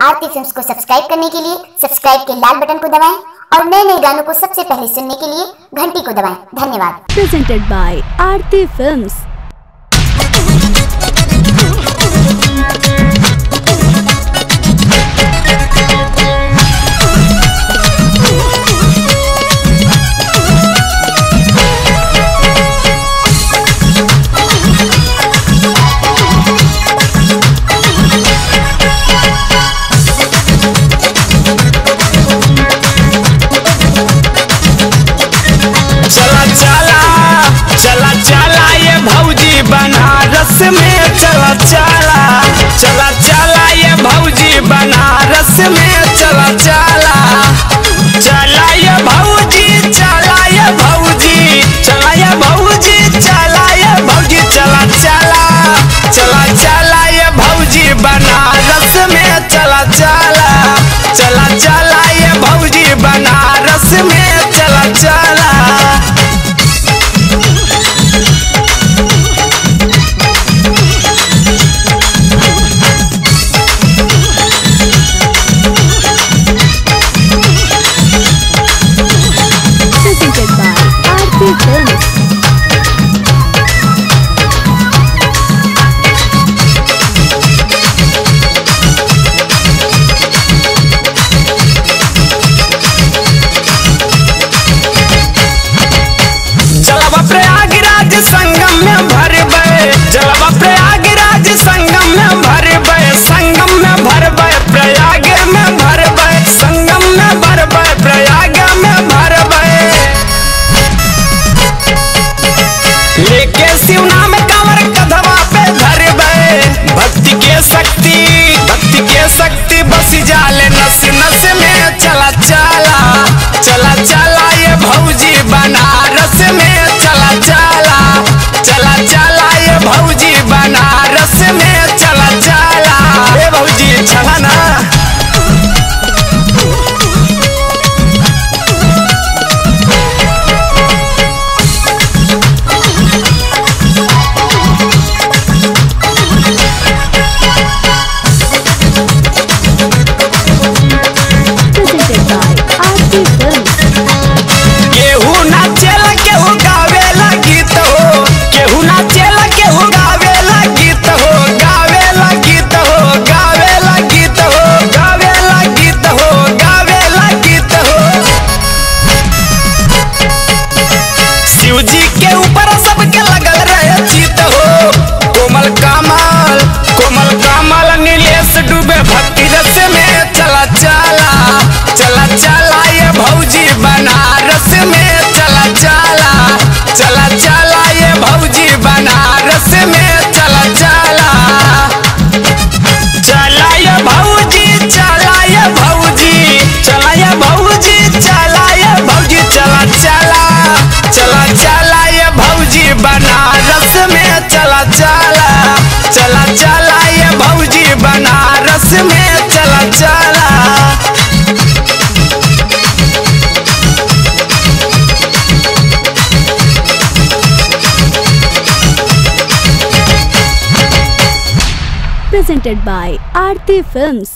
आरती films को subscribe करने के लिए सब्सक्राइब के लाल बटन को दबाएँ और नए नए गानों को सबसे पहले सुनने के लिए घंटी को दबाएँ। धन्यवाद। प्रेजेंटेड बाय आरती फिल्म्स के कावर कधवा पे भक्ति के शक्ति, भक्ति के शक्ति, बस जाले नस नस में चला चला चला चला। चला चला ये भौजी बनारस में चला चला। Presented by Aarti films.